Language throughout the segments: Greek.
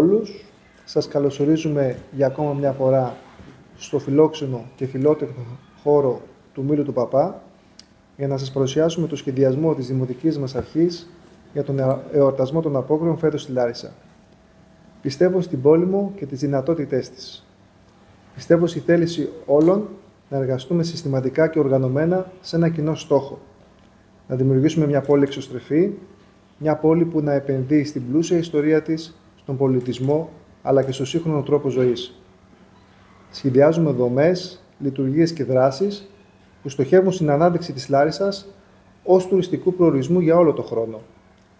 όλους. Σας καλωσορίζουμε για ακόμα μια φορά στο φιλόξενο και φιλότεχνο χώρο του Μήλου του Παπά για να σας παρουσιάσουμε το σχεδιασμό της Δημοτικής μας Αρχής για τον εορτασμό των απόκριων φέτος στη Λάρισα. Πιστεύω στην πόλη μου και τις δυνατότητές της. Πιστεύω στη θέληση όλων να εργαστούμε συστηματικά και οργανωμένα σε ένα κοινό στόχο. Να δημιουργήσουμε μια πόλη εξωστρεφή, μια πόλη που να επενδύει στην πλούσια ιστορία της στον πολιτισμό αλλά και στο σύγχρονο τρόπο ζωής. Σχεδιάζουμε δομές, λειτουργίες και δράσεις που στοχεύουν στην ανάδειξη της Λάρισας ως τουριστικού προορισμού για όλο το χρόνο,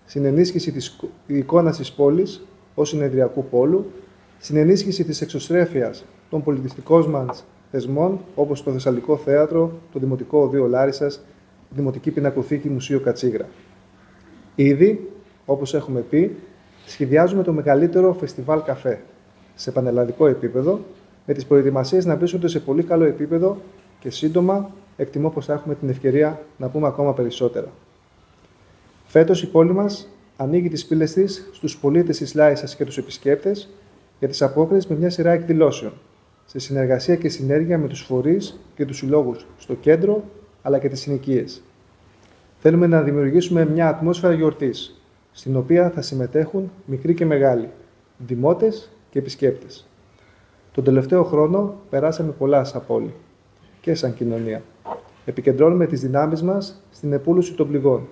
στην ενίσχυση της εικόνας της πόλης ως συνεδριακού πόλου, στην ενίσχυση της εξωστρέφειας των πολιτιστικών μας θεσμών όπως το Θεσσαλικό Θέατρο, το Δημοτικό Οδείο Λάρισας, τη Δημοτική Πινακοθήκη Μουσείο Κατσίγρα. Ήδη, όπως έχουμε πει, σχεδιάζουμε το μεγαλύτερο φεστιβάλ καφέ σε πανελλαδικό επίπεδο, με τις προετοιμασίες να βρίσκονται σε πολύ καλό επίπεδο και σύντομα εκτιμώ πως θα έχουμε την ευκαιρία να πούμε ακόμα περισσότερα. Φέτος η πόλη μας ανοίγει τις πύλες της στους πολίτες της Λάισας και τους επισκέπτες για τις απόκριες με μια σειρά εκδηλώσεων, σε συνεργασία και συνέργεια με τους φορείς και τους συλλόγους στο κέντρο, αλλά και τις συνοικίες. Θέλουμε να δημιουργήσουμε μια ατμόσφαιρα γιορτής, στην οποία θα συμμετέχουν μικροί και μεγάλοι, δημότες και επισκέπτες. Τον τελευταίο χρόνο περάσαμε πολλά σαν πόλη και σαν κοινωνία. Επικεντρώνουμε τις δυνάμεις μας στην επούλωση των πληγών.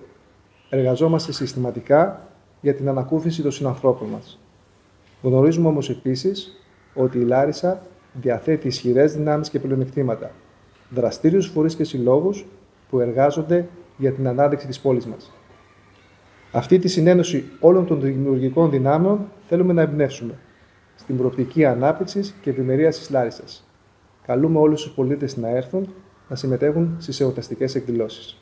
Εργαζόμαστε συστηματικά για την ανακούφιση των συνανθρώπων μας. Γνωρίζουμε όμως επίσης ότι η Λάρισα διαθέτει ισχυρές δυνάμεις και πλεονεκτήματα, δραστήριους φορείς και συλλόγους που εργάζονται για την ανάδειξη της πόλης μας. Αυτή τη συνένωση όλων των δημιουργικών δυνάμεων θέλουμε να εμπνεύσουμε στην προοπτική ανάπτυξης και ευημερίας της Λάρισας. Καλούμε όλους τους πολίτες να έρθουν να συμμετέχουν στις εορταστικές εκδηλώσεις.